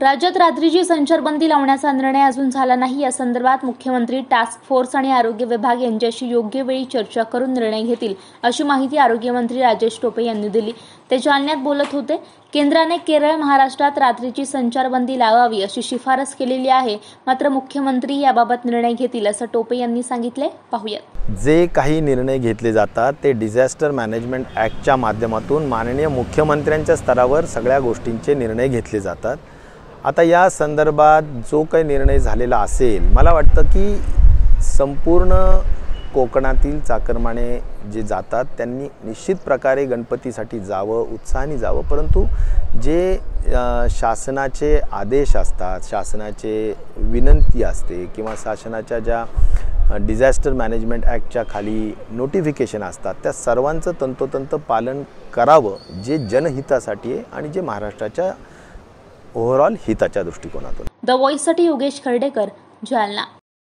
राज्यात रात्रीची संचारबंदी लावण्याचा निर्णय अजून झाला नाही. या संदर्भात मुख्यमंत्री टास्क फोर्स आणि आरोग्य विभाग यांच्याशी योग्य वेळी चर्चा करून निर्णय घेतील अशी माहिती आरोग्यमंत्री राजेश टोपे यांनी दिली. ते जालन्यात बोलत होते केंद्राने केरळ महाराष्ट्रात रात्रीची संचारबंदी लावावी अशी शिफारस केलेली आहे. मात्र मुख्यमंत्री याबाबत निर्णय घेतील असं टोपे यांनी सांगितले. पाहूयात. जे काही निर्णय घेतले जातात ते डिझास्टर मॅनेजमेंट ॲक्टच्या माध्यमातून माननीय मुख्यमंत्र्यांच्या स्तरावर सगळ्या गोष्टींचे निर्णय घेतले जातात. आता या संदर्भात जो काही निर्णय झालेला असेल मला वाटतं की संपूर्ण कोकणातील चाकरमाने जे जातात त्यांनी निश्चित प्रकारे गणपतीसाठी जावं उत्साहाने जावं. परंतु जे शासनाचे आदेश असतात शासनाचे विनंती असते किंवा शासनाच्या ज्या डिझास्टर मॅनेजमेंट ॲक्टच्या खाली नोटिफिकेशन असतात त्या सर्वांचं तंतोतंत पालन करावं जे जनहितासाठी आहे आणि जे महाराष्ट्राच्या ओव्हरऑल हिताच्या दृष्टिकोनातून. द व्हॉइससाठी योगेश खर्डेकर जालना.